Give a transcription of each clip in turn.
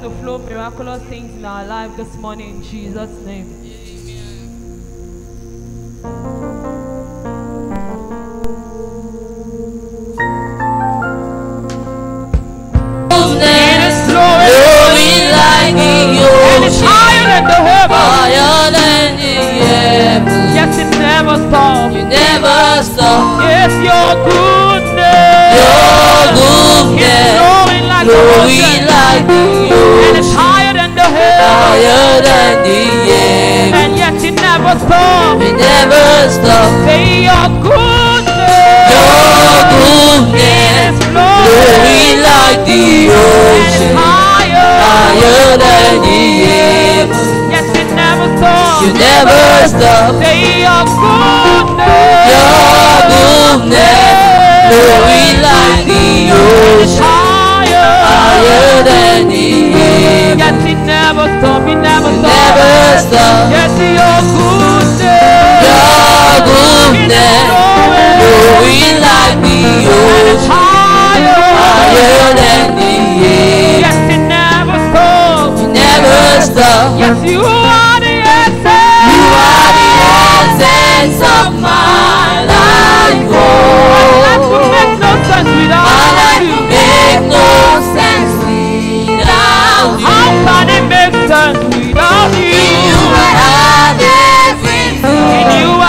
going to flow miraculous things in our life this morning in Jesus' name. Goodness. Flowing flowing like the higher than the heavens. And yet it never stops. You never stop. Say your goodness. Your goodness flowing. like the ocean, higher. higher than the heavens. Yes, it never stops. You never stop. Say your goodness. Your goodness flowing like the ocean, higher. than the. Yes, it never stops. It never You stops. never stop. Yes, your goodness. Your goodness flowing like the ocean, higher. higher than the. Yes, it never stops. You never stop. Yes, you are the answer. You are the essence of my life. Oh, will make no sense my without life will make no sense without without you? You I have everything. In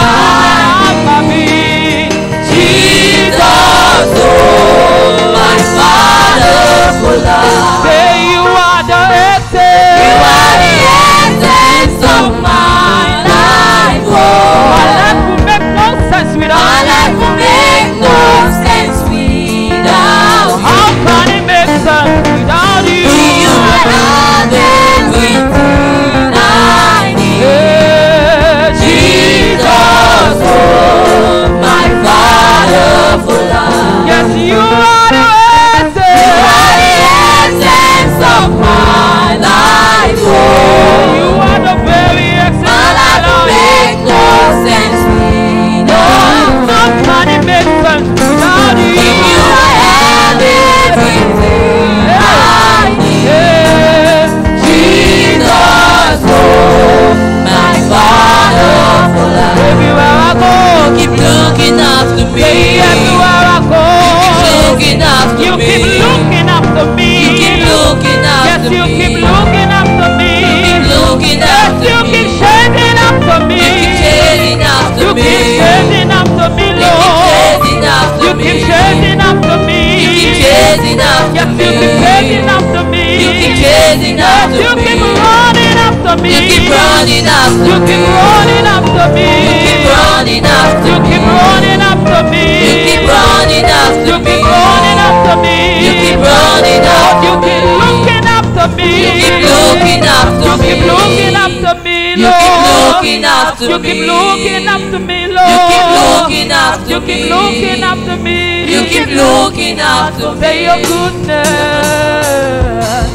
looking after You keep me. looking after me, Lord. You keep looking after me, You keep looking after me. You keep looking after me. your goodness.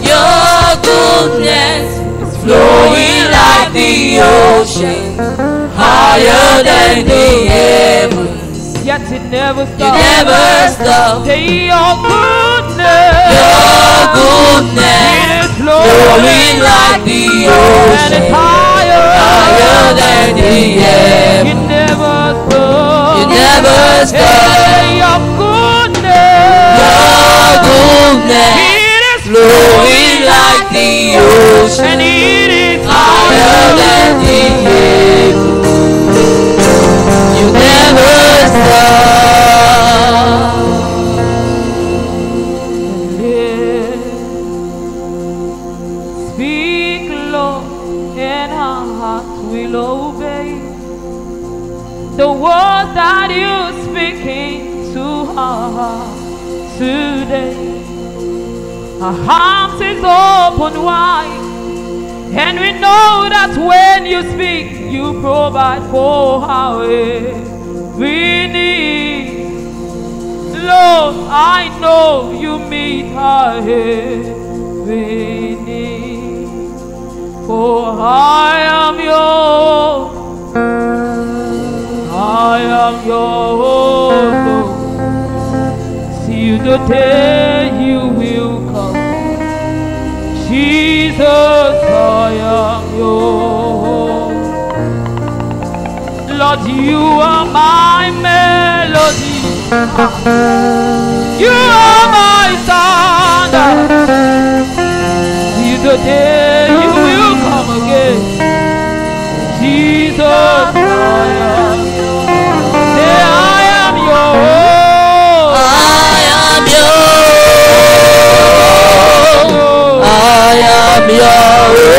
Your goodness is flowing like the ocean, higher than the heavens. Yet it never You stops. never stop. Say your goodness. Your goodness It is flowing like the ocean, higher. than the heavens. You never stop. You never stop. Your goodness. Your goodness It is flowing like the ocean, And it is higher than the heavens. You never stop. Our hearts is open wide, and we know that when you speak, you provide for our we need. Lord, I know you meet our every need. For I am yours, I am yours. See the day you will come. Jesus, I am yours. Lord, you are my melody. You are my standard. Till the day you will come again. Jesus, I am am yours.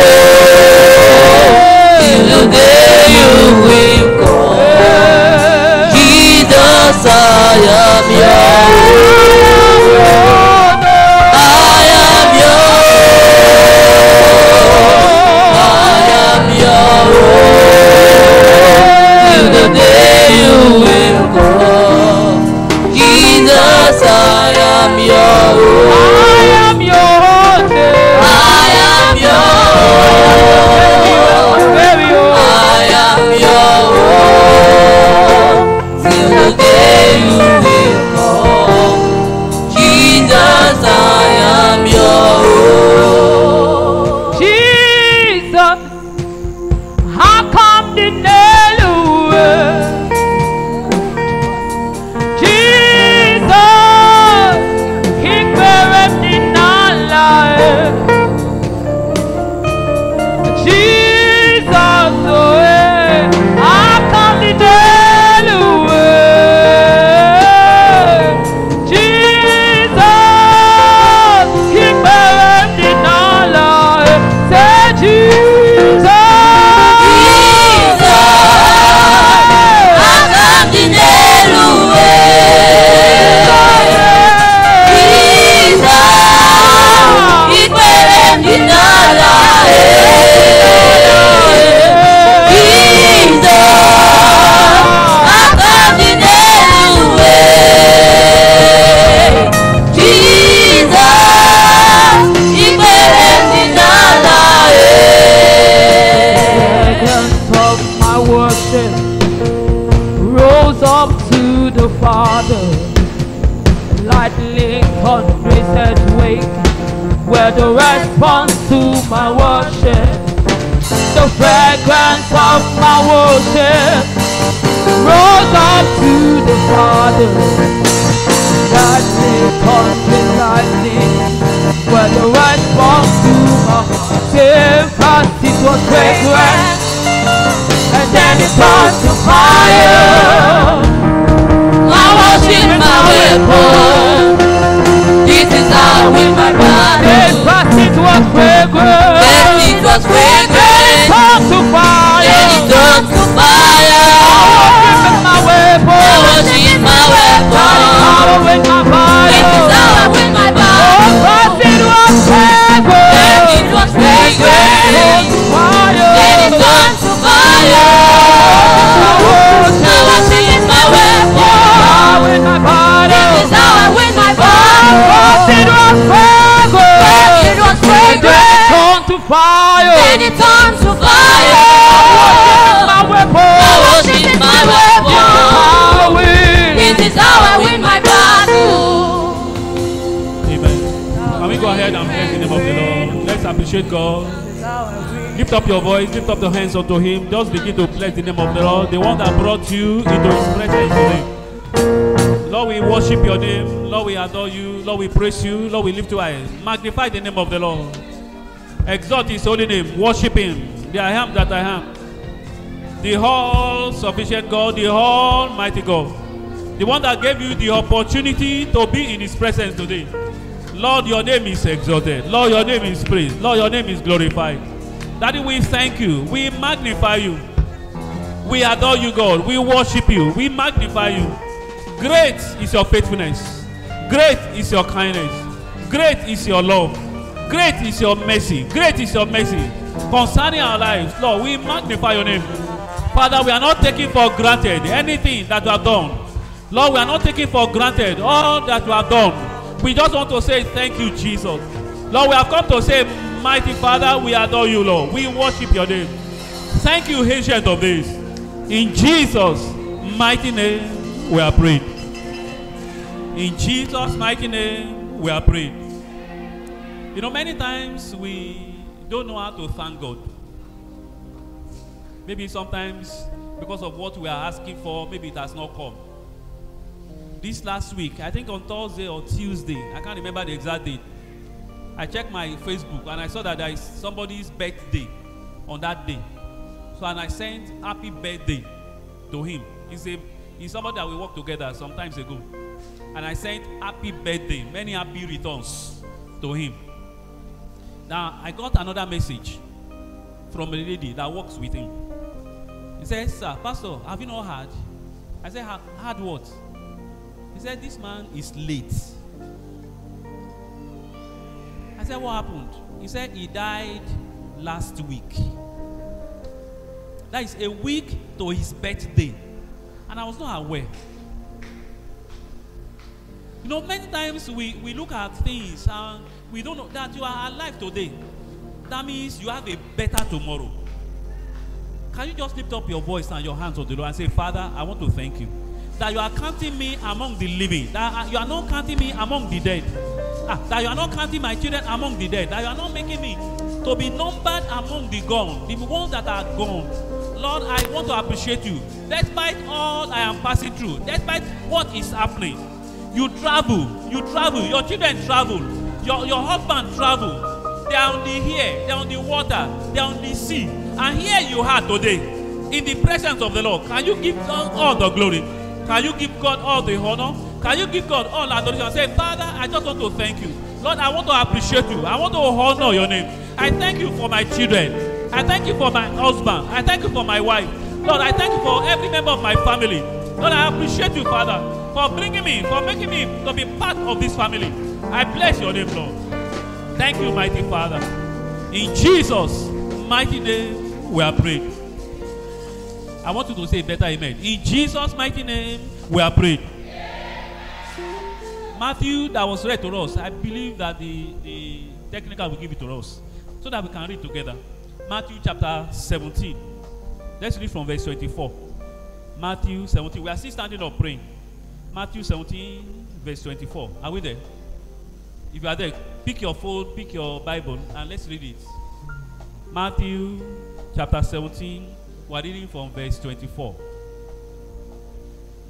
Till the day you will come. Jesus, I am yours. I am yours. I am yours. Till the day you will. Jesus, I am yours. Yours. Lift up your hands unto Him. Just begin to bless the name of the Lord, the one that brought you into His presence today. Lord, we worship your name. Lord, we adore you. Lord, we praise you. Lord, we lift your eyes. Magnify the name of the Lord. Exalt His holy name. Worship Him. The I am that I am. The all sufficient God, the Almighty God. The one that gave you the opportunity to be in His presence today. Lord, your name is exalted. Lord, your name is praised. Lord, your name is glorified. Daddy, we thank you. We magnify you. We adore you, God. We worship you. We magnify you. Great is your faithfulness. Great is your kindness. Great is your love. Great is your mercy. Great is your mercy. Concerning our lives, Lord, we magnify your name. Father, we are not taking for granted anything that you have done. Lord, we are not taking for granted all that you have done. We just want to say thank you, Jesus. Lord, we have come to say, Mighty Father, we adore you, Lord. We worship your name. Thank you, Ancient of Days. In Jesus' mighty name, we are prayed. In Jesus' mighty name, we are prayed. You know, many times we don't know how to thank God. Maybe sometimes because of what we are asking for, maybe it has not come. This last week, I think on Thursday or Tuesday, I can't remember the exact date. I checked my Facebook and I saw that there is somebody's birthday on that day. So and I sent happy birthday to him. He's a he's somebody that we worked together some times ago. And I sent happy birthday, many happy returns to him. Now I got another message from a lady that works with him. He said, Sir, Pastor, have you not heard? I said, "Ha- Heard what? He said, This man is late. I said, What happened? He said, He died last week. That is a week to his birthday. And I was not aware. You know, many times we, we look at things and we don't know that you are alive today. That means you have a better tomorrow. Can you just lift up your voice and your hands on the Lord and say, Father, I want to thank you that you are counting me among the living, that uh, you are not counting me among the dead, that you are not counting my children among the dead, that you are not making me to be numbered among the gone, the ones that are gone. Lord, I want to appreciate you. Despite all I am passing through, despite what is happening, you travel, you travel, your children travel, your, your husband travel. They are on the air, they are on the water, they are on the sea. And here you are today, in the presence of the Lord. Can you give God all the glory? Can you give God all the honor? Can you give God all adoration? And say, Father, I just want to thank you. Lord, I want to appreciate you. I want to honor your name. I thank you for my children. I thank you for my husband. I thank you for my wife. Lord, I thank you for every member of my family. Lord, I appreciate you, Father, for bringing me, for making me to be part of this family. I bless your name, Lord. Thank you, mighty Father. In Jesus' mighty name, we are praying. I want you to say better amen. In Jesus' mighty name, we are praying. Matthew, that was read to us. I believe that the, the technical will give it to us so that we can read together. Matthew chapter 17. Let's read from verse 24. Matthew 17. We are still standing up praying. Matthew 17, verse 24. Are we there? If you are there, pick your phone, pick your Bible, and let's read it. Matthew chapter 17, we're reading from verse 24.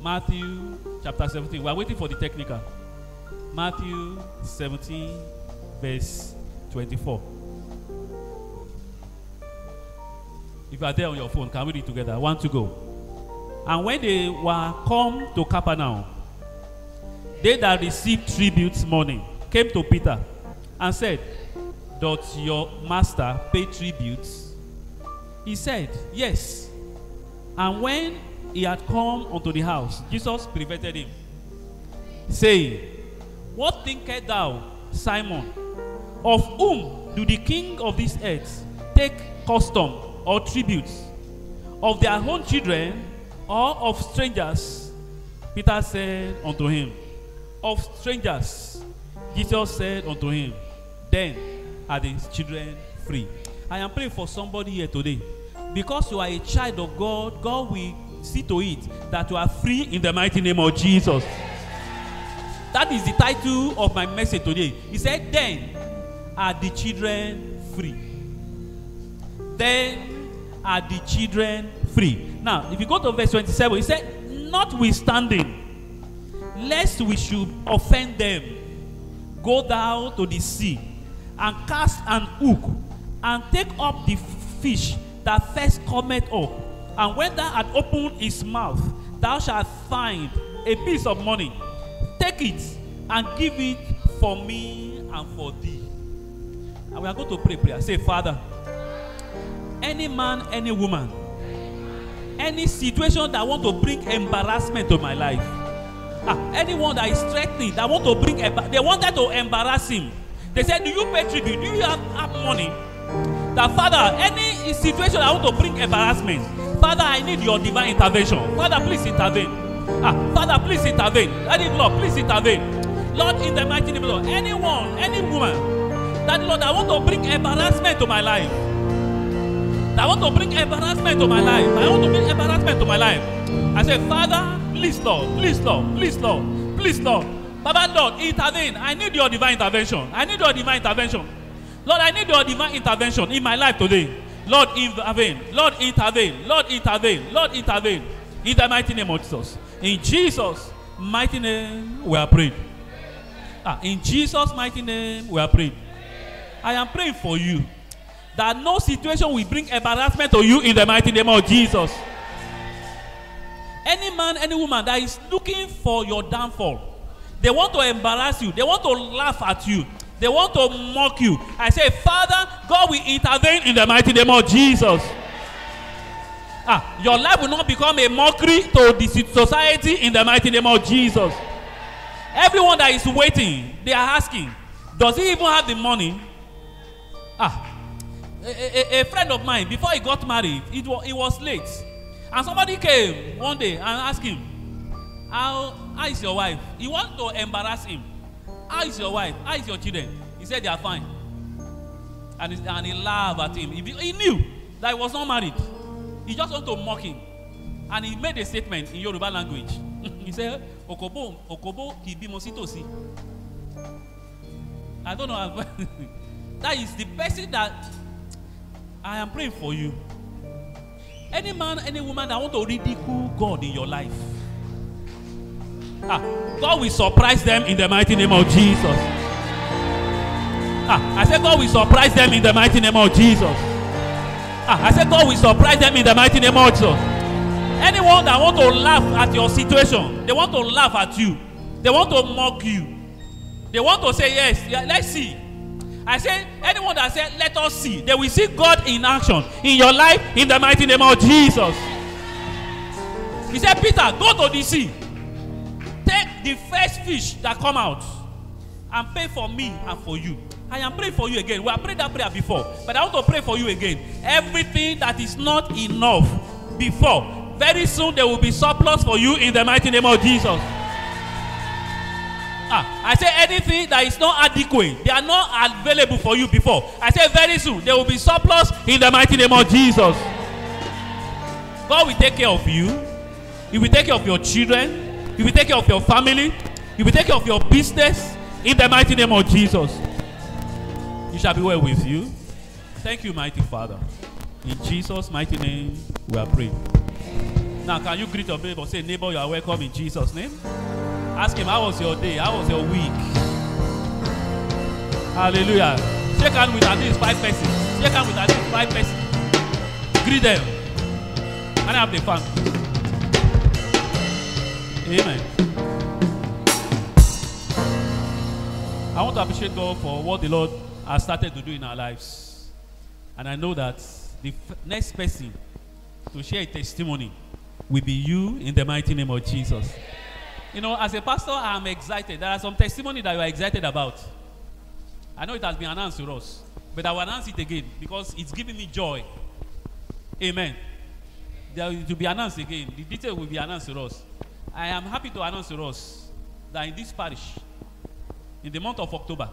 Matthew chapter 17. We are waiting for the technical. Matthew 17, verse 24. If you are there on your phone, can we read together? One to go. And when they were come to Capernaum, they that received tributes money came to Peter and said, Doth your master pay tributes? He said, Yes. And when he had come unto the house, Jesus prevented him, saying, What thinkest thou, Simon? Of whom do the king of this earth take custom or tribute? Of their own children or of strangers? Peter said unto him, Of strangers. Jesus said unto him, Then are the children free. I am praying for somebody here today. Because you are a child of God, God will see to it that you are free in the mighty name of Jesus. That is the title of my message today. He said, Then are the children free. Then are the children free. Now, if you go to verse 27, he said, Notwithstanding, lest we should offend them, go down to the sea and cast an hook and take up the fish that first cometh up. And when thou hast opened his mouth, thou shalt find a piece of money. Take it and give it for me and for thee. And we are going to pray prayer. Say, Father, any man, any woman, any situation that want to bring embarrassment to my life, ah, anyone that is threatening, that want to bring, they wanted to embarrass him. They said, Do you pay tribute? Do you have, have money? That Father, any situation I want to bring embarrassment, Father, I need your divine intervention. Father, please intervene. Ah, Father, please intervene. Daddy, Lord, please intervene. Lord, in the mighty name of Lord, anyone, any woman, that Lord, I want to bring embarrassment to my life. I want to bring embarrassment to my life. I want to bring embarrassment to my life. I say, Father, please, Lord, please, Lord, please, Lord, please, Lord. Baba Lord, intervene. I need your divine intervention. I need your divine intervention. Lord, I need your divine intervention in my life today. Lord, intervene. Lord, intervene. Lord, intervene. Lord, intervene. In the mighty name of Jesus. In Jesus' mighty name, we are praying. Ah, in Jesus' mighty name, we are praying. I am praying for you that no situation will bring embarrassment to you in the mighty name of Jesus. Any man, any woman that is looking for your downfall, they want to embarrass you, they want to laugh at you, they want to mock you. I say, Father, God will intervene in the mighty name of Jesus. Ah, your life will not become a mockery to the society in the mighty name of Jesus. Everyone that is waiting, they are asking, does he even have the money? Ah, a, a, a friend of mine, before he got married, it was, it was late. And somebody came one day and asked him, how, how is your wife? He want to embarrass him. How is your wife? How is your children? He said they are fine. And he, and he laughed at him. He, he knew that he was not married. He just want to mock him. And he made a statement in Yoruba language. he said, Okobo, Okobo tòsí. I don't know. that is the person that I am praying for you. Any man, any woman that want to ridicule God in your life. Ah, God will surprise them in the mighty name of Jesus. Ah, I said God will surprise them in the mighty name of Jesus. Ah, I said God will surprise them in the mighty name of Jesus. Anyone that want to laugh at your situation, they want to laugh at you, they want to mock you, they want to say yes, yeah, let's see. I say anyone that said let us see, they will see God in action in your life in the mighty name of Jesus. He said, Peter, go to the sea, take the first fish that come out, and pay for me and for you. I am praying for you again. We have prayed that prayer before, but I want to pray for you again. Everything that is not enough before, very soon there will be surplus for you in the mighty name of Jesus. Ah, I say anything that is not adequate, they are not available for you before. I say very soon there will be surplus in the mighty name of Jesus. God will take care of you. He will take care of your children. He will take care of your family. He will take care of your business in the mighty name of Jesus. It shall be well with you. Thank you, mighty Father. In Jesus' mighty name, we are praying. Now, can you greet your neighbor? Say, neighbor, you are welcome in Jesus' name. Ask him, how was your day? How was your week? Hallelujah. Shake hand with at least five persons. Shake hand with at least five persons. Greet them. And have the fun. Amen. I want to appreciate God for what the Lord has started to do in our lives. And I know that the next person to share a testimony will be you in the mighty name of Jesus. You know, as a pastor, I'm excited. There are some testimony that you are excited about. I know it has been announced to us, but I will announce it again because it's giving me joy. Amen. There will be announced again. The detail will be announced to us. I am happy to announce to us that in this parish, in the month of October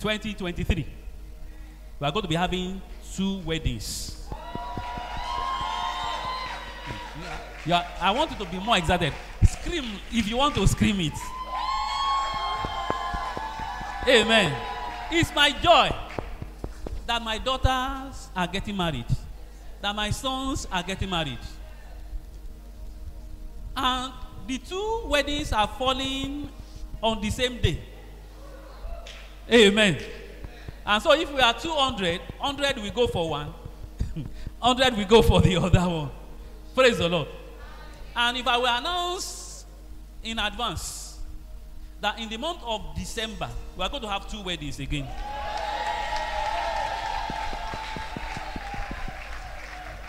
2023, we are going to be having two weddings. Yeah, I want you to be more excited. Scream if you want to scream it. Amen. It's my joy that my daughters are getting married, that my sons are getting married. And the two weddings are falling on the same day. Amen. And so if we are 200, 100 we go for one, 100 we go for the other one. Praise the Lord. And if I will announce in advance that in the month of December, we are going to have two weddings again.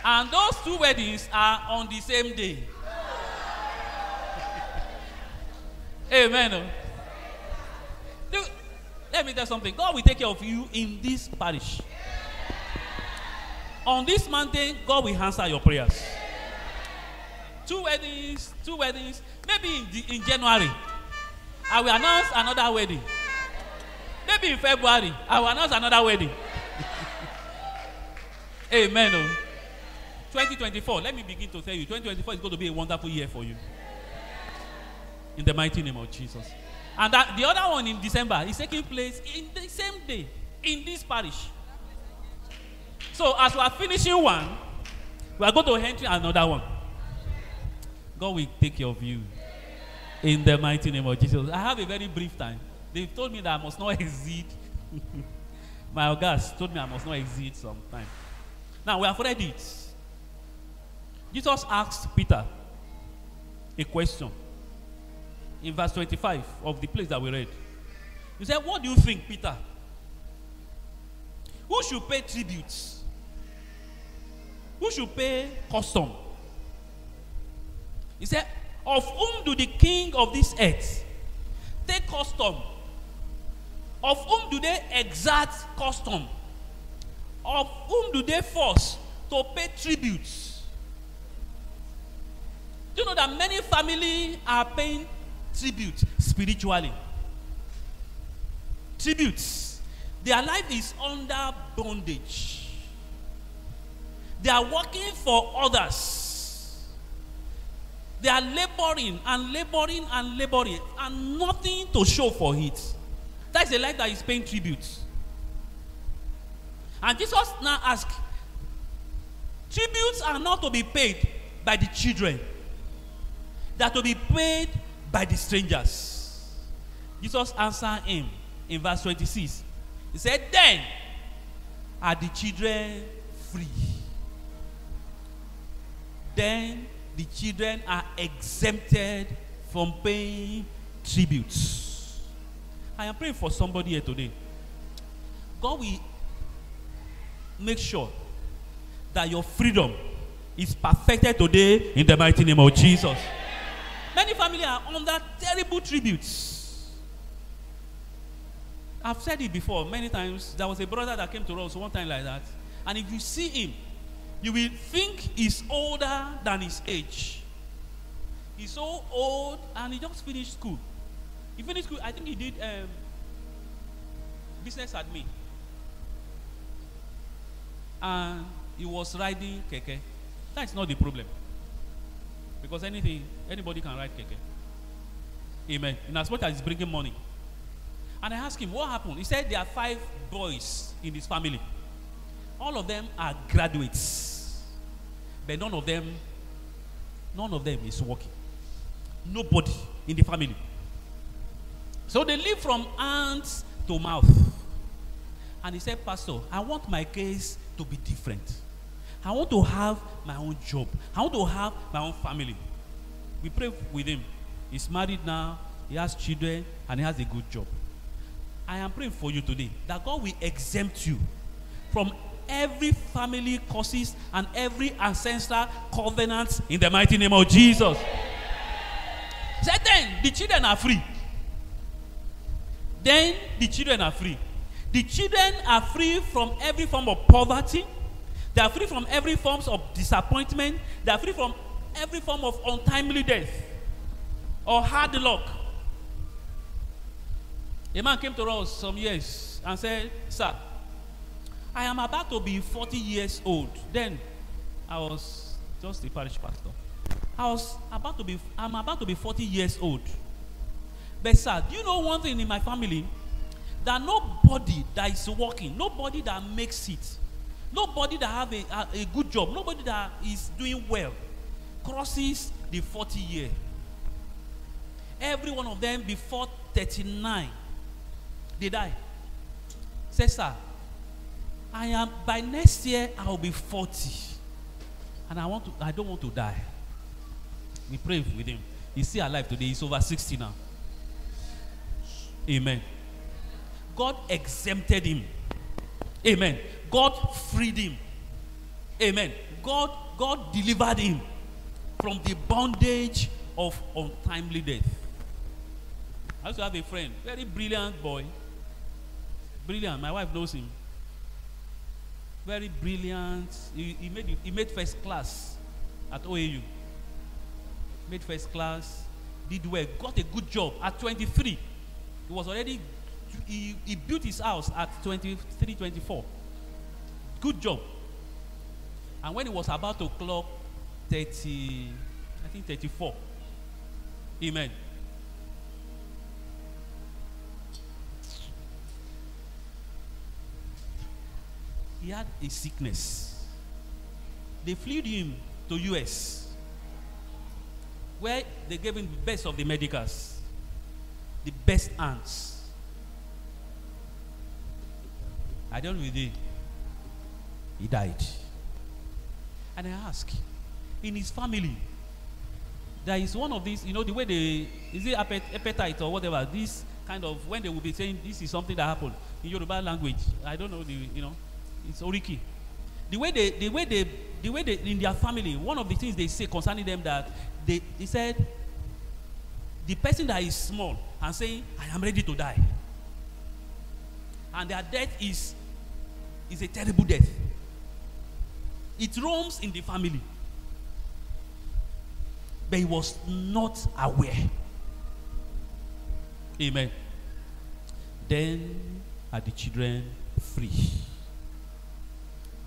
And those two weddings are on the same day. Amen. oh. Let me tell you something. God will take care of you in this parish. On this mountain, God will answer your prayers. Two weddings, two weddings. Maybe in, the, in January, I will announce another wedding. Maybe in February, I will announce another wedding. Amen. oh. 2024, let me begin to tell you 2024 is going to be a wonderful year for you. In the mighty name of Jesus. And that, the other one in December is taking place in the same day in this parish. So as we are finishing one, we are going to enter another one. God will take care of you. In the mighty name of Jesus. I have a very brief time. They've told me that I must not exceed. My guys told me I must not exceed some time. Now we have read it. Jesus asked Peter a question in verse 25 of the place that we read. He said, What do you think, Peter? Who should pay tributes? Who should pay custom? He said, Of whom do the king of this earth take custom? Of whom do they exact custom? Of whom do they force to pay tributes? Do you know that many families are paying tribute spiritually? Tributes. Their life is under bondage. They are working for others. They are laboring and laboring and laboring and nothing to show for it. That is a life that is paying tribute. And Jesus now asks, tributes are not to be paid by the children. They are to be paid by the strangers. Jesus answered him in verse 26. He said, Then are the children free. Then the children are exempted from paying tributes. I am praying for somebody here today. God will make sure that your freedom is perfected today in the mighty name of Jesus. Many families are under terrible tributes. I've said it before many times. There was a brother that came to us one time like that. And if you see him, you will think he's older than his age. He's so old and he just finished school. He finished school, I think he did um, business admin. And he was riding keke. That's not the problem. Because anything, anybody can ride keke. Amen. In as much as he's bringing money. And I asked him, what happened? He said there are five boys in his family. All of them are graduates. But none of them, none of them is working. Nobody in the family. So they live from hands to mouth. And he said, Pastor, I want my case to be different. I want to have my own job. I want to have my own family. We pray with him. He's married now, he has children, and he has a good job. I am praying for you today that God will exempt you from every family curses and every ancestral covenant in the mighty name of Jesus. Then the children are free. Then the children are free. The children are free from every form of poverty. They are free from every form of disappointment. They are free from every form of untimely death or hard luck. A man came to us some years and said, Sir, I am about to be 40 years old. Then I was just a parish pastor. I was about to be, I'm about to be 40 years old. But sir, do you know one thing in my family? That nobody that is working, nobody that makes it, nobody that have a, a, a good job, nobody that is doing well, crosses the 40 year. Every one of them before 39, they die. Say, sir, I am by next year I will be 40. And I want to I don't want to die. We pray with him. He's still alive today. He's over 60 now. Amen. God exempted him. Amen. God freed him. Amen. God God delivered him from the bondage of untimely death. I to have a friend, very brilliant boy. Brilliant. My wife knows him. Very brilliant. He, he made he made first class at OAU. Made first class, did well, got a good job at 23. He was already he, he built his house at 23, 24. Good job. And when he was about to clock 30, I think 34. Amen. He had a sickness. They flew him to US where they gave him the best of the medicals, the best hands. I don't really. He died. And I asked, in his family, there is one of these, you know, the way they, is it appet- appetite or whatever, this kind of, when they will be saying this is something that happened in Yoruba language, I don't know, the, you know, it's Oriki. The way they, the way they, the way they, in their family, one of the things they say concerning them that they, he said, the person that is small and saying, I am ready to die. And their death is, is a terrible death. It roams in the family. But he was not aware. Amen. Then are the children free.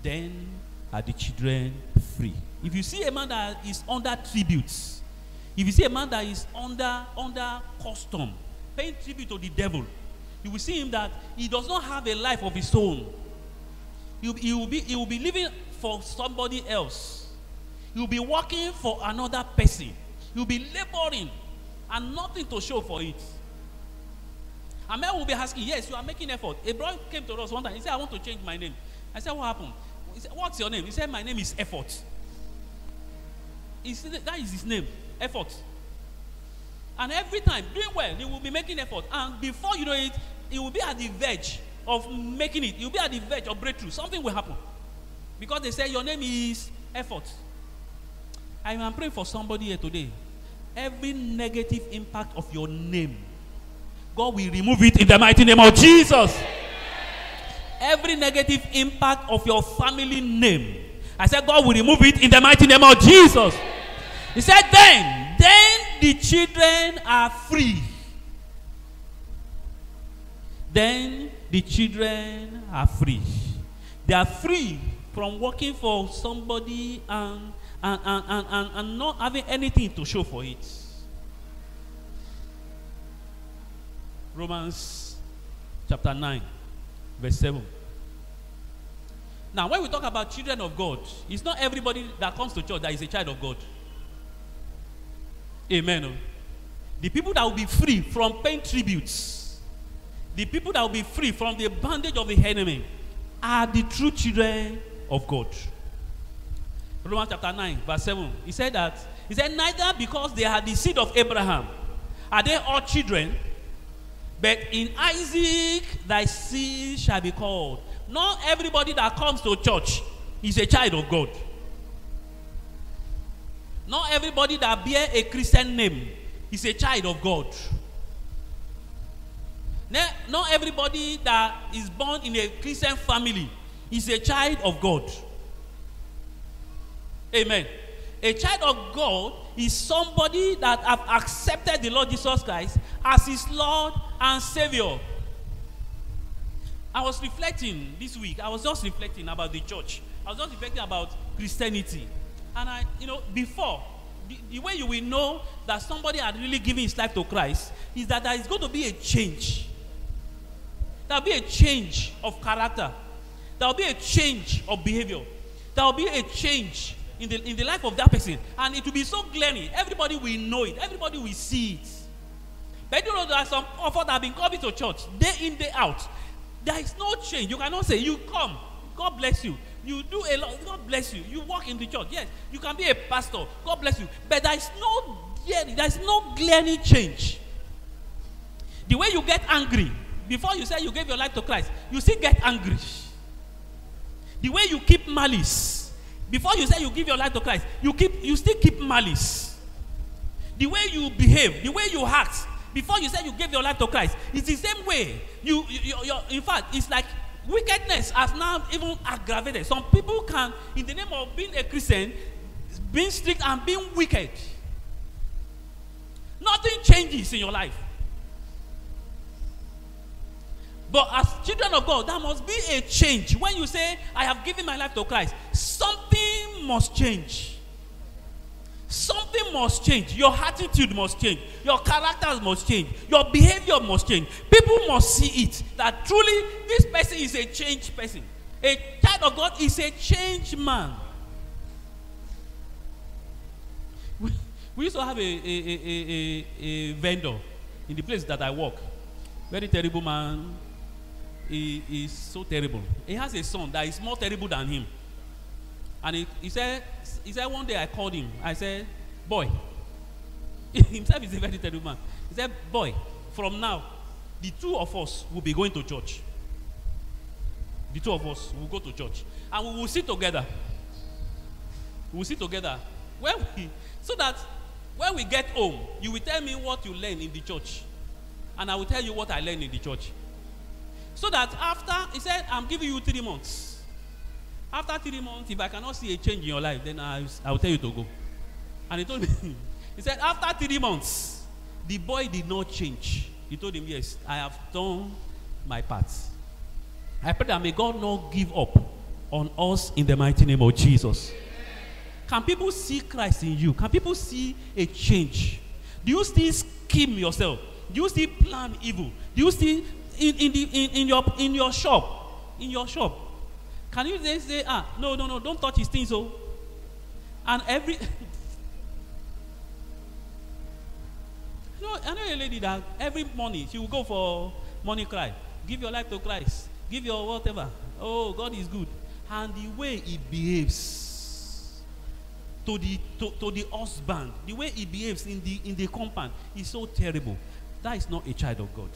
Then are the children free. If you see a man that is under tributes, if you see a man that is under under custom, paying tribute to the devil, you will see him that he does not have a life of his own. He will, be he will be living for somebody else. Will be working for another person. You'll be laboring and nothing to show for it. And men will be asking, Yes, you are making effort. A brother came to us one time. He said, I want to change my name. I said, What happened? He said, What's your name? He said, My name is Effort. He said, That is his name, Effort. And every time, doing well, he will be making effort. And before you know it, he will be at the verge of making it. He will be at the verge of breakthrough. Something will happen. Because they say, Your name is Effort. I am praying for somebody here today. Every negative impact of your name, God will remove it in the mighty name of Jesus. Every negative impact of your family name, I said, God will remove it in the mighty name of Jesus. He said, then, then the children are free. Then the children are free. They are free from working for somebody and and, and, and, and, and not having anything to show for it. Romans chapter 9, verse 7. Now, when we talk about children of God, it's not everybody that comes to church that is a child of God. Amen. The people that will be free from paying tributes, the people that will be free from the bondage of the enemy, are the true children of God. Romans chapter 9, verse 7. He said that, he said, Neither because they are the seed of Abraham are they all children, but in Isaac thy seed shall be called. Not everybody that comes to church is a child of God. Not everybody that bear a Christian name is a child of God. Not everybody that is born in a Christian family is a child of God. Amen. A child of God is somebody that have accepted the Lord Jesus Christ as his Lord and Savior. I was reflecting this week. I was just reflecting about the church. I was just reflecting about Christianity. And I, you know, before, the, the way you will know that somebody had really given his life to Christ is that there is going to be a change. There will be a change of character. There will be a change of behavior. There will be a change in the, in the life of that person. And it will be so glaring. Everybody will know it. Everybody will see it. But you know, there are some of us that have been coming to church day in, day out. There is no change. You cannot say, You come, God bless you. You do a lot, God bless you. You work in the church. Yes, you can be a pastor, God bless you. But there is no there is no glaring change. The way you get angry before you say you gave your life to Christ, you still get angry. The way you keep malice before you say you give your life to Christ, you keep you still keep malice. The way you behave, the way you act before you say you gave your life to Christ, it's the same way. You, you, you in fact, it's like wickedness has now even aggravated. Some people can, in the name of being a Christian, being strict and being wicked. Nothing changes in your life. But as children of God, there must be a change. When you say, I have given my life to Christ, something must change. Something must change. Your attitude must change. Your characters must change. Your behavior must change. People must see it that truly this person is a changed person. A child of God is a changed man. We, we used to have a, a, a, a, a, a vendor in the place that I work. Very terrible man. He is so terrible. He has a son that is more terrible than him. And he, he said, he said one day I called him. I said, boy, himself is a very terrible man. He said, boy, from now, the two of us will be going to church. The two of us will go to church. And we will sit together. We will sit together. When we, so that when we get home, you will tell me what you learn in the church. And I will tell you what I learned in the church. So that after, he said, I'm giving you three months. After three months, if I cannot see a change in your life, then I, I will tell you to go. And he told me, he said, after three months, the boy did not change. He told him, Yes, I have done my part. I pray that may God not give up on us in the mighty name of Jesus. Can people see Christ in you? Can people see a change? Do you still scheme yourself? Do you still plan evil? Do you still in, in, the, in, in, your, in your shop? In your shop? Can you then say, ah, no, no, no, don't touch his things, oh? And every. you know, I know a lady that every morning she will go for morning cry. Give your life to Christ. Give your whatever. Oh, God is good. And the way he behaves to the to, to the husband, the way he behaves in the in the compound is so terrible. That is not a child of God.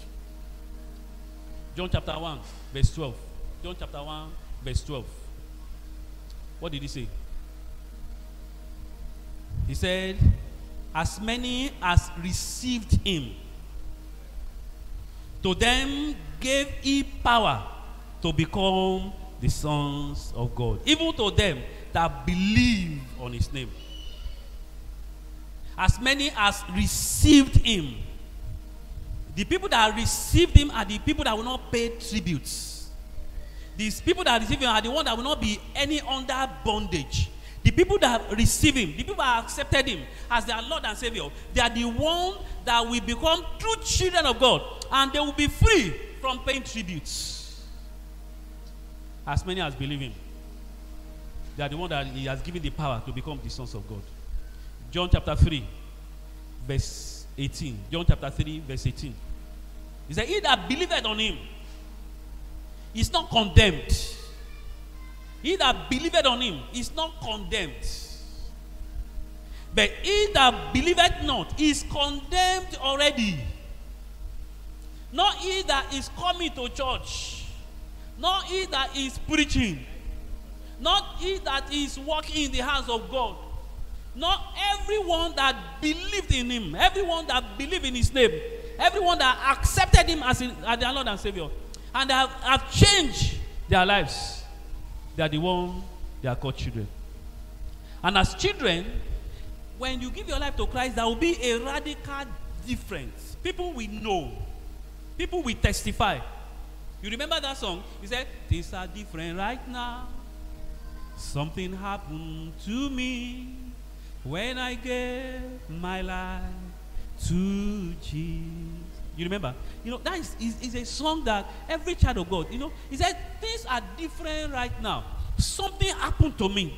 John chapter 1, verse 12. John chapter 1, verse 12. What did he say? He said, As many as received him, to them gave he power to become the sons of God. Even to them that believe on his name. As many as received him. The people that received him are the people that will not pay tributes. These people that receive him are the ones that will not be any under bondage. The people that receive him, the people that accepted him as their Lord and Savior, they are the ones that will become true children of God and they will be free from paying tributes. As many as believe him, they are the ones that he has given the power to become the sons of God. John chapter 3, verse 18. John chapter 3, verse 18. He said, He that believeth on him is not condemned. He that believeth on him is not condemned. But he that believeth not is condemned already. Not he that is coming to church. Not he that is preaching. Not he that is walking in the house of God. Not everyone that believed in him. Everyone that believed in his name. Everyone that accepted him as, as their Lord and Savior. And have, have changed their lives. They are the one they are called children. And as children, when you give your life to Christ, there will be a radical difference. People will know. People will testify. You remember that song? He said, Things are different right now. Something happened to me when I gave my life to Jesus. You remember? You know, that is, is, is a song that every child of God, you know, he said, things are different right now. Something happened to me.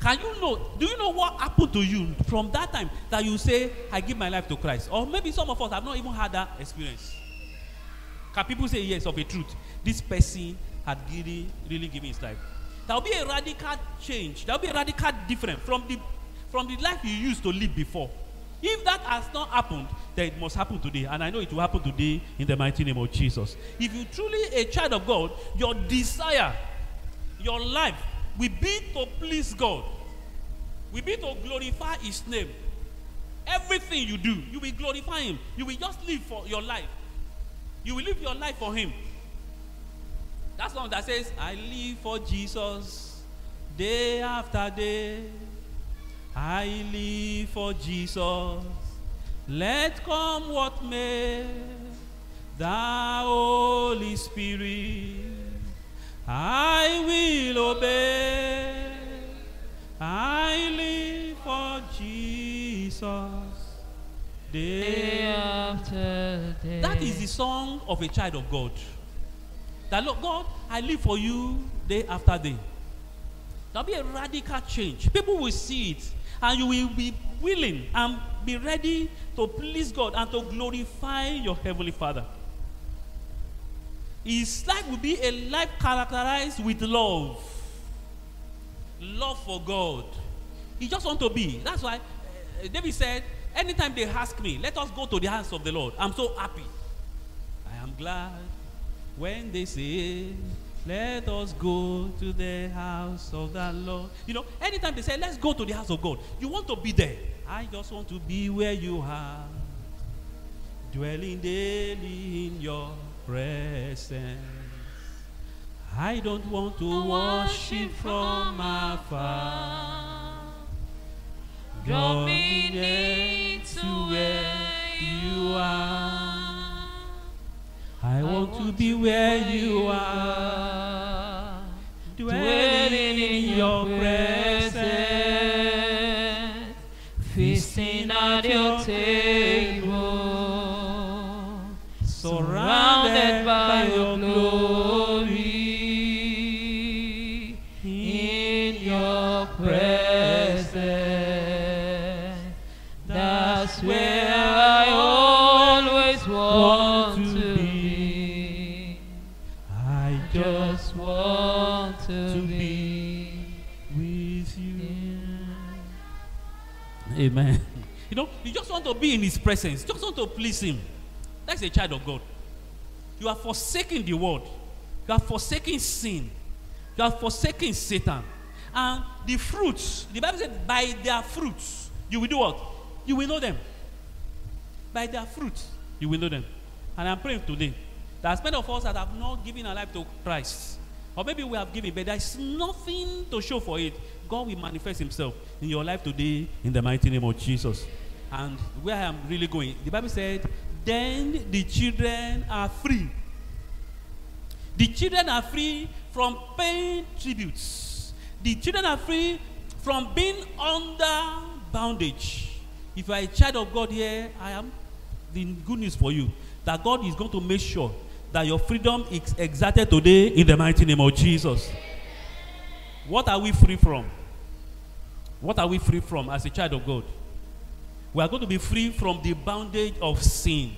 Can you know? Do you know what happened to you from that time that you say, I give my life to Christ? Or maybe some of us have not even had that experience. Can people say yes of a truth? This person had really, really given his life. There will be a radical change. There will be a radical difference from the from the life you used to live before. If that has not happened, then it must happen today. And I know it will happen today in the mighty name of Jesus. If you truly a child of God, your desire, your life will be to please God, will be to glorify His name. Everything you do, you will glorify Him. You will just live for your life. You will live your life for Him. That one that says, I live for Jesus day after day. I live for Jesus. Let come what may, the Holy Spirit, I will obey. I live for Jesus. Day after day. That is the song of a child of God. That Lord God, I live for you day after day. There'll be a radical change. People will see it, and you will be willing and be ready to please God and to glorify your Heavenly Father. His life will be a life characterized with love. Love for God. He just want to be. That's why uh, David said, Anytime they ask me, let us go to the house of the Lord. I'm so happy. I am glad when they say, let us go to the house of the Lord. You know, anytime they say, let's go to the house of God, you want to be there. I just want to be where you are, dwelling daily in your presence. I don't want to worship from afar. Draw me near to where you are. I want to be where you are, dwelling in your presence, feasting at your table, surrounded by your glory, want to be in His presence. Just want to please Him. That's a child of God. You are forsaking the world. You are forsaking sin. You are forsaking Satan. And the fruits, the Bible said, by their fruits, you will do what? You will know them. By their fruits, you will know them. And I'm praying today that as many of us that have not given our life to Christ, or maybe we have given, but there's nothing to show for it, God will manifest Himself in your life today in the mighty name of Jesus. And where I am really going, the Bible said, then the children are free. The children are free from paying tributes. The children are free from being under bondage. If you are a child of God here, I am the good news for you that God is going to make sure that your freedom is exerted today in the mighty name of Jesus. What are we free from? What are we free from as a child of God? We are going to be free from the bondage of sin.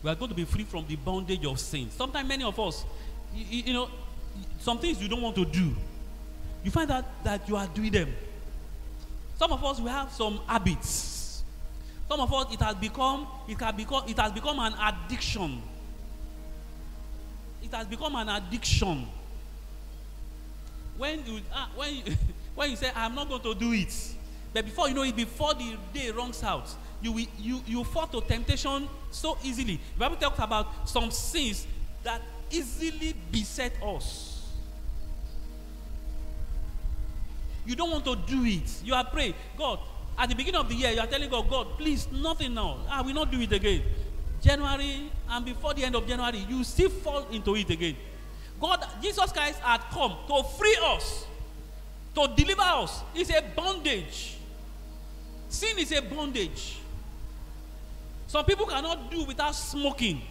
We are going to be free from the bondage of sin. Sometimes many of us, you, you know, some things you don't want to do. You find out that you are doing them. Some of us we have some habits. Some of us it has become it has become it has become an addiction. It has become an addiction. When you ah, when you, when you say I'm not going to do it, but before you know it, before the day runs out, you will, you you fall to temptation so easily. The Bible talks about some sins that easily beset us. You don't want to do it. You are praying, God. At the beginning of the year, you are telling God, God, please, nothing now. I will not do it again. January and before the end of January, you still fall into it again. God, Jesus Christ had come to free us, to deliver us. It's a bondage. Sin is a bondage. Some people cannot do without smoking.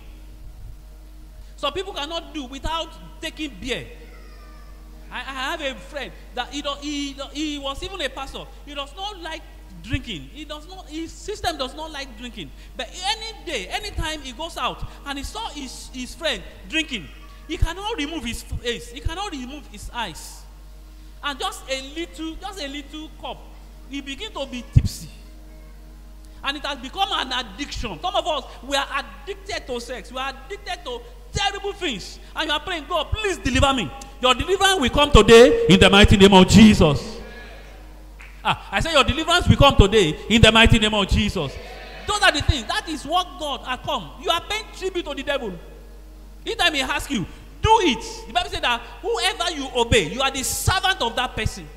Some people cannot do without taking beer. I, I have a friend that he, he, he was even a pastor. He does not like drinking. He does not. His system does not like drinking. But any day, anytime he goes out and he saw his, his friend drinking, he cannot remove his face. He cannot remove his eyes. And just a little, just a little cup, he begin to be tipsy. And it has become an addiction. Some of us, we are addicted to sex. We are addicted to terrible things. And you are praying, God, please deliver me. Your deliverance will come today in the mighty name of Jesus. Ah, I say your deliverance will come today in the mighty name of Jesus. Those are the things. That is what God has come. You are paying tribute to the devil. Anytime he asks you, do it. The Bible says that whoever you obey, you are the servant of that person.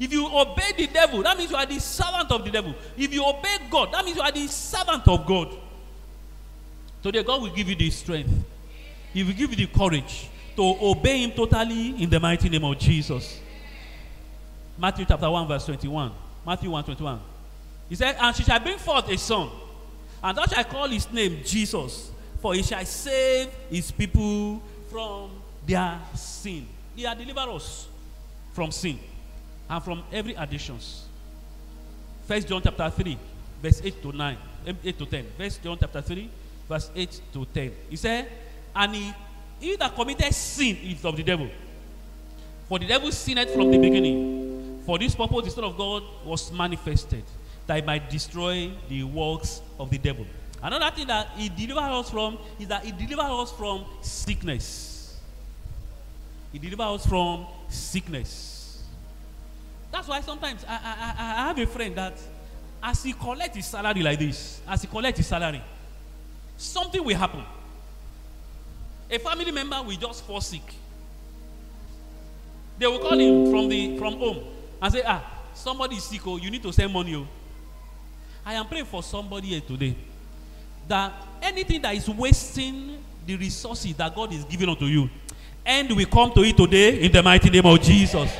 If you obey the devil, that means you are the servant of the devil. If you obey God, that means you are the servant of God. Today, God will give you the strength. He will give you the courage to obey Him totally in the mighty name of Jesus. Matthew chapter 1, verse 21. Matthew 1 21. He said, And she shall bring forth a son, and thou shalt call his name Jesus, For he shall save his people from their sin. He has delivered us from sin and from every addictions. First John chapter 3, verse 8 to 9, eh, 8 to 10. First John chapter 3, verse 8 to 10. He said, And he, he that committed sin is of the devil. For the devil sinned from the beginning. For this purpose the Son of God was manifested, that he might destroy the works of the devil. Another thing that he delivered us from is that he delivered us from sickness. He delivered us from sickness. That's why sometimes I, I, I I have a friend that as he collect his salary like this, as he collect his salary, something will happen. A family member will just fall sick. They will call him from the from home and say, ah, somebody is sick, oh, you need to send money. Oh. I am praying for somebody here today that anything that is wasting the resources that God is giving unto you, and we come to it today in the mighty name of Jesus.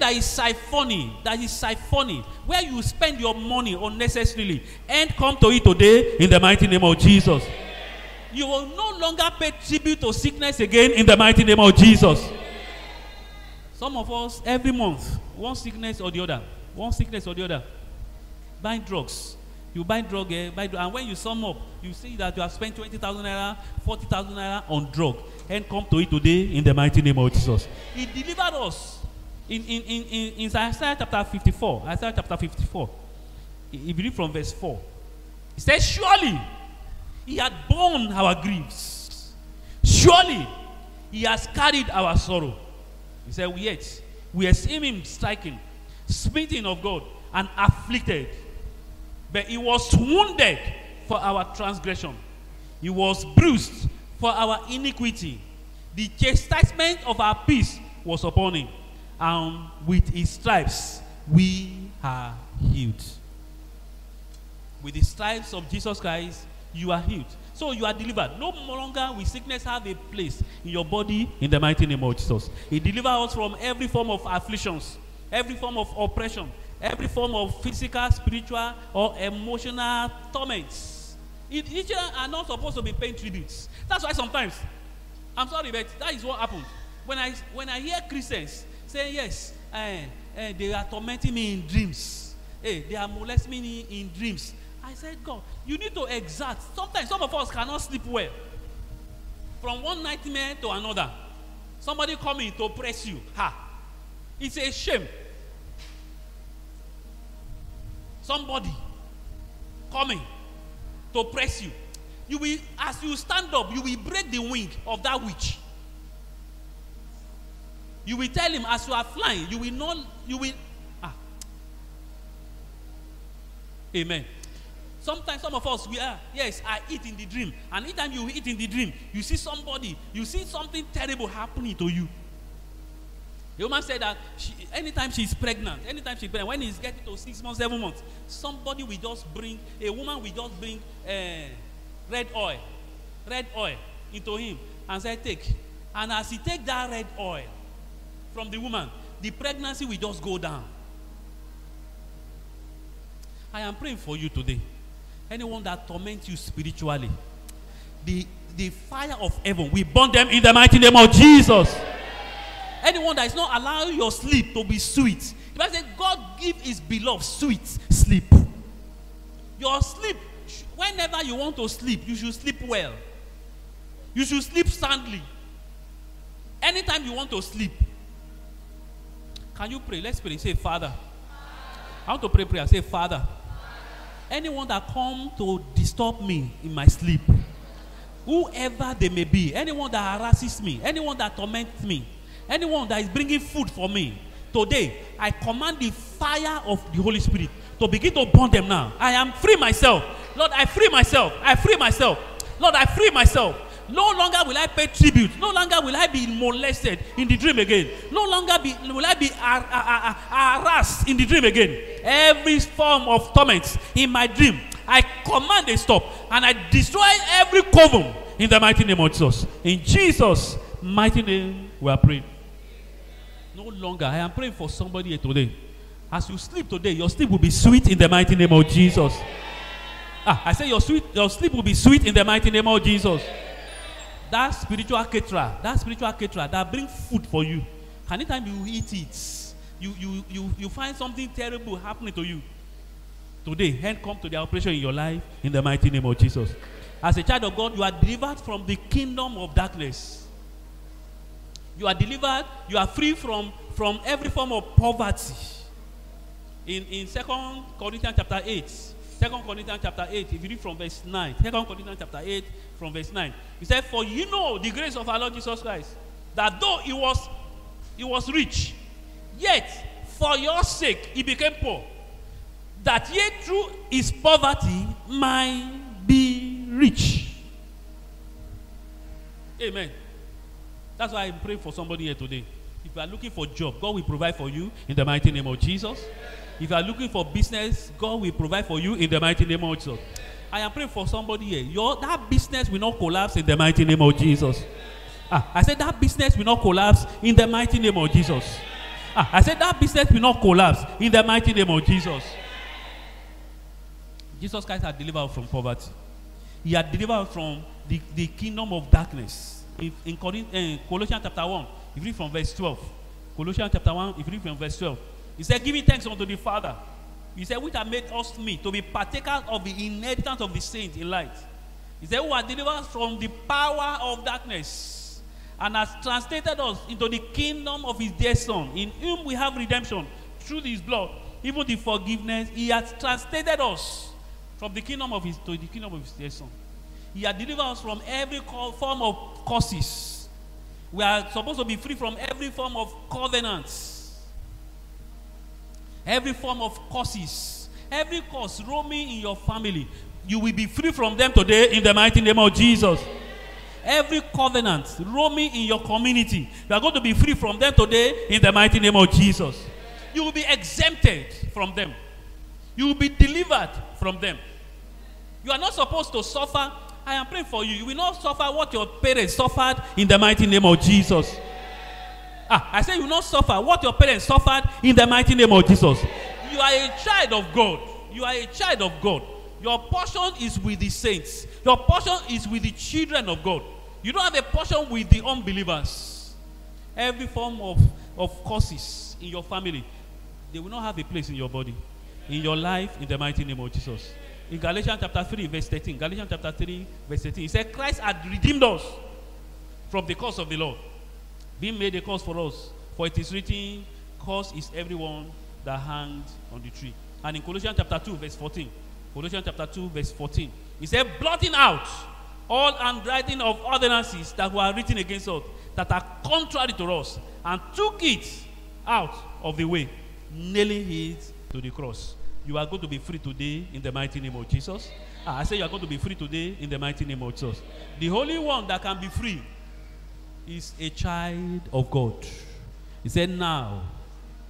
That is siphoning, that is siphoning, where you spend your money unnecessarily, and come to it today in the mighty name of Jesus. You will no longer pay tribute to sickness again in the mighty name of Jesus. Some of us, every month, one sickness or the other, one sickness or the other, buying drugs. You buy drug, eh, buy drug, and when you sum up, you see that you have spent 20,000 naira, 40,000 naira on drug, and come to it today in the mighty name of Jesus. He delivered us in, in, in, in, in Isaiah chapter 54. Isaiah chapter 54. If you read from verse 4, he says, Surely he had borne our griefs. Surely he has carried our sorrow. He said, Yet we esteem him striking, smitten of God, and afflicted. But he was wounded for our transgression, he was bruised for our iniquity. The chastisement of our peace was upon him, and with his stripes we are healed. With the stripes of Jesus Christ, you are healed. So you are delivered. No longer will sickness have a place in your body in the mighty name of Jesus. He delivers us from every form of afflictions, every form of oppression, every form of physical, spiritual, or emotional torments. It, each are not supposed to be paying tributes. That's why sometimes, I'm sorry, but that is what happens. When I, when I hear Christians say, yes, eh, eh, they are tormenting me in dreams. Hey, they are molesting me in, in dreams. I said, God, you need to exert. Sometimes some of us cannot sleep well. From one nightmare to another. Somebody coming to press you. Ha. It's a shame. Somebody coming to press you. You will, as you stand up, you will break the wing of that witch. You will tell him as you are flying, you will not, you will. Ah. Amen. Sometimes some of us we are yes, I eat in the dream, and anytime you eat in the dream, you see somebody, you see something terrible happening to you. The woman said that she, anytime she's pregnant, anytime she's pregnant, when it's getting to six months, seven months, somebody will just bring a woman will just bring uh, red oil, red oil into him and say take, and as he take that red oil from the woman, the pregnancy will just go down. I am praying for you today. Anyone that torments you spiritually, the, the fire of heaven, we burn them in the mighty name of Jesus. Anyone that is not allowing your sleep to be sweet, the God give his beloved sweet sleep. Your sleep, whenever you want to sleep, you should sleep well. You should sleep soundly. Anytime you want to sleep, can you pray? Let's pray. Say, Father. I want to pray prayer. Say, Father anyone that come to disturb me in my sleep whoever they may be anyone that harasses me anyone that torments me anyone that is bringing food for me today i command the fire of the holy spirit to begin to burn them now i am free myself lord i free myself i free myself lord i free myself no longer will I pay tribute. No longer will I be molested in the dream again. No longer be, will I be harassed in the dream again. Every form of torment in my dream, I command a stop and I destroy every coven in the mighty name of Jesus. In Jesus' mighty name, we are praying. No longer, I am praying for somebody here today. As you sleep today, your sleep will be sweet in the mighty name of Jesus. Ah, I say your sweet, your sleep will be sweet in the mighty name of Jesus. That spiritual caterer, that spiritual caterer that brings food for you. Anytime you eat it, you you you you find something terrible happening to you. Today, hand come to the operation in your life in the mighty name of Jesus. As a child of God, you are delivered from the kingdom of darkness. You are delivered, you are free from, from every form of poverty. In, in 2 Corinthians chapter 8, 2 Corinthians chapter 8, if you read from verse 9, 2 Corinthians chapter 8 from verse 9, he said, For you know the grace of our Lord Jesus Christ, that though he was he was rich, yet for your sake he became poor, that yet through his poverty might be rich. Amen. That's why I pray for somebody here today. If you are looking for job, God will provide for you in the mighty name of Jesus. If you are looking for business, God will provide for you in the mighty name of Jesus. I am praying for somebody here. Your that business will not collapse in the mighty name of Jesus. Ah, I said that business will not collapse in the mighty name of Jesus. Ah, I said that business will not collapse in the mighty name of Jesus. Jesus Christ had delivered from poverty. He had delivered from the, the kingdom of darkness. In, in Corinth, eh, Colossians chapter 1, if you read from verse 12. Colossians chapter 1, if you read from verse 12. He said, Giving thanks unto the Father. He said, Which have made us meet to be partakers of the inheritance of the saints in light. He said, Who are delivered from the power of darkness and has translated us into the kingdom of his dear Son, in whom we have redemption through his blood, even the forgiveness. He has translated us from the kingdom of his to the kingdom of his dear Son. He has delivered us from every form of curses. We are supposed to be free from every form of covenants, every form of curses, every curse roaming in your family. You will be free from them today in the mighty name of Jesus. Every covenant roaming in your community, you are going to be free from them today in the mighty name of Jesus. You will be exempted from them. You will be delivered from them. You are not supposed to suffer. I am praying for you. You will not suffer what your parents suffered in the mighty name of Jesus. Ah, I say you will not suffer what your parents suffered in the mighty name of Jesus. You are a child of God. You are a child of God. Your portion is with the saints. Your portion is with the children of God. You don't have a portion with the unbelievers. Every form of, of curses in your family, they will not have a place in your body, in your life, in the mighty name of Jesus. In Galatians chapter 3, verse 13, Galatians chapter 3, verse 13, he said, Christ had redeemed us from the curse of the Lord, being made a curse for us. For it is written, Curse is everyone that hanged on the tree. And in Colossians chapter 2, verse 14, Colossians chapter 2, verse 14, he said, Blotting out all handwriting of ordinances that were written against us, that are contrary to us, and took it out of the way, nailing it to the cross. You are going to be free today in the mighty name of Jesus. Ah, I say you are going to be free today in the mighty name of Jesus. The Holy One that can be free is a child of God. He said, Now,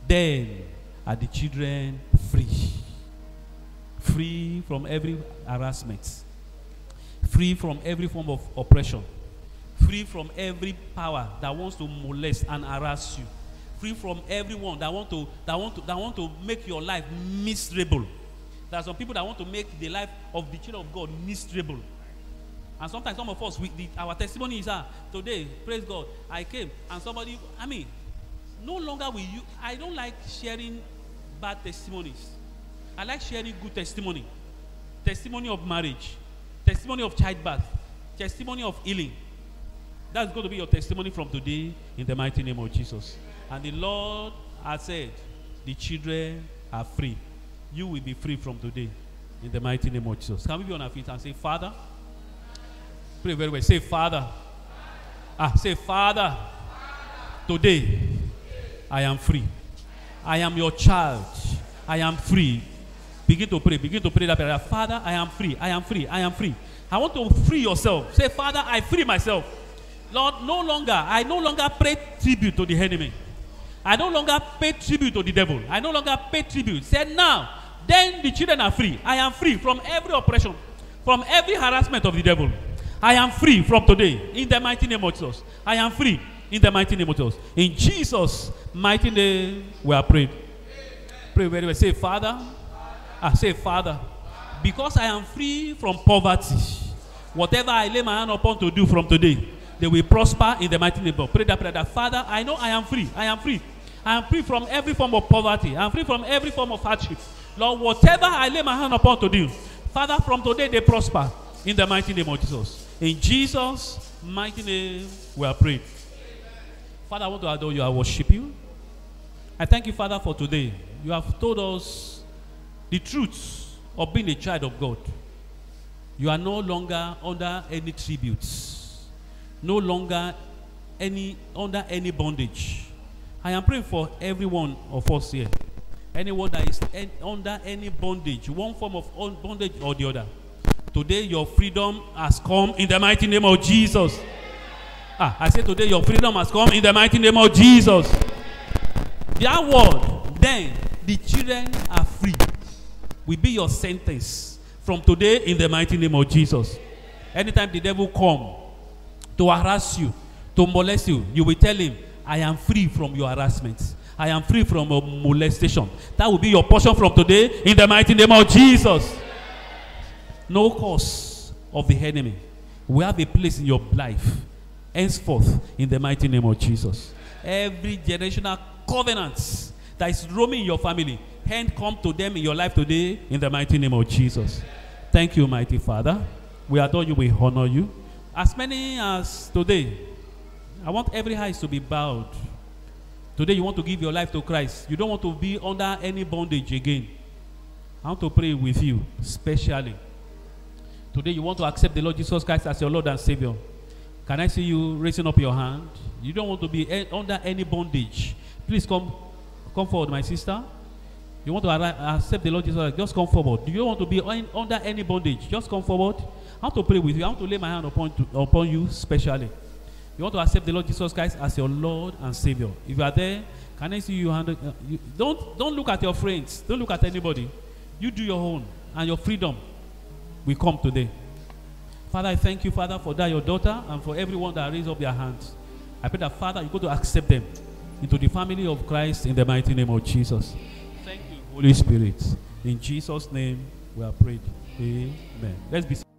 then are the children free. Free from every harassment, free from every form of oppression, free from every power that wants to molest and harass you, free from everyone that want to that want to that want to make your life miserable. There are some people that want to make the life of the children of God miserable. And sometimes some of us, we, the, our testimony is, ah, today, praise God, I came and somebody, I mean, no longer will you, I don't like sharing bad testimonies. I like sharing good testimony. Testimony of marriage, testimony of childbirth, testimony of healing. That's going to be your testimony from today in the mighty name of Jesus. And the Lord has said, the children are free. You will be free from today in the mighty name of Jesus. Can we be on our feet and say, Father? Pray very well. Say, Father. Ah, say, Father. Today, I am free. I am your child. I am free. Begin to pray. Begin to pray that prayer. Father, I am free. I am free. I am free. I want to free yourself. Say, Father, I free myself. Lord, no longer, I no longer pay tribute to the enemy. I no longer pay tribute to the devil. I no longer pay tribute. Say now, then the children are free. I am free from every oppression, from every harassment of the devil. I am free from today in the mighty name of Jesus. I am free in the mighty name of Jesus. In Jesus' mighty name, we are prayed. Pray very well. Say, Father. I say, Father. Because I am free from poverty, whatever I lay my hand upon to do from today, they will prosper in the mighty name of. Pray that prayer. That Father, I know I am free. I am free. I am free from every form of poverty. I am free from every form of hardship. Lord, whatever I lay my hand upon to do, Father, from today they prosper in the mighty name of Jesus. In Jesus' mighty name, we are praying. Father, I want to adore you. I worship you. I thank you, Father, for today. You have told us the truth of being a child of God. You are no longer under any tributes, no longer any under any bondage. I am praying for every one of us here. Anyone that is en- under any bondage, one form of on- bondage or the other. Today, your freedom has come in the mighty name of Jesus. Ah, I say today, your freedom has come in the mighty name of Jesus. That word, then the children are free, will be your sentence from today in the mighty name of Jesus. Anytime the devil come to harass you, to molest you, you will tell him, I am free from your harassment. I am free from molestation. That will be your portion from today in the mighty name of Jesus. No cause of the enemy We have a place in your life henceforth in the mighty name of Jesus. Every generational covenant that is roaming in your family, hand come to them in your life today in the mighty name of Jesus. Thank you, mighty Father. We adore you, we honor you. As many as today, I want every eyes to be bowed. Today, you want to give your life to Christ. You don't want to be under any bondage again. I want to pray with you, specially. Today, you want to accept the Lord Jesus Christ as your Lord and Savior. Can I see you raising up your hand? You don't want to be under any bondage. Please come, come forward, my sister. You want to accept the Lord Jesus Christ? Just come forward. Do you want to be under any bondage? Just come forward. I want to pray with you. I want to lay my hand upon, to, upon you specially. You want to accept the Lord Jesus Christ as your Lord and Savior. If you are there, can I see you hand? Uh, you, don't don't look at your friends. Don't look at anybody. You do your own, and your freedom will come today. Father, I thank you, Father, for that your daughter and for everyone that raised up their hands. I pray that Father, you go to accept them into the family of Christ in the mighty name of Jesus. Thank you, Holy Spirit. In Jesus' name, we are prayed. Amen. Let's be.